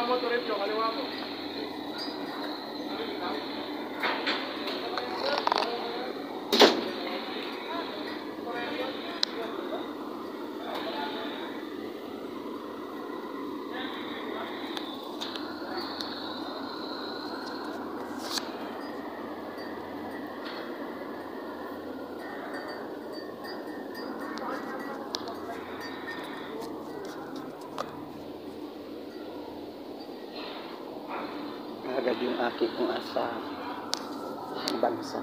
vamos, valeu, vamos. Agad yung aki kong asa sa bansa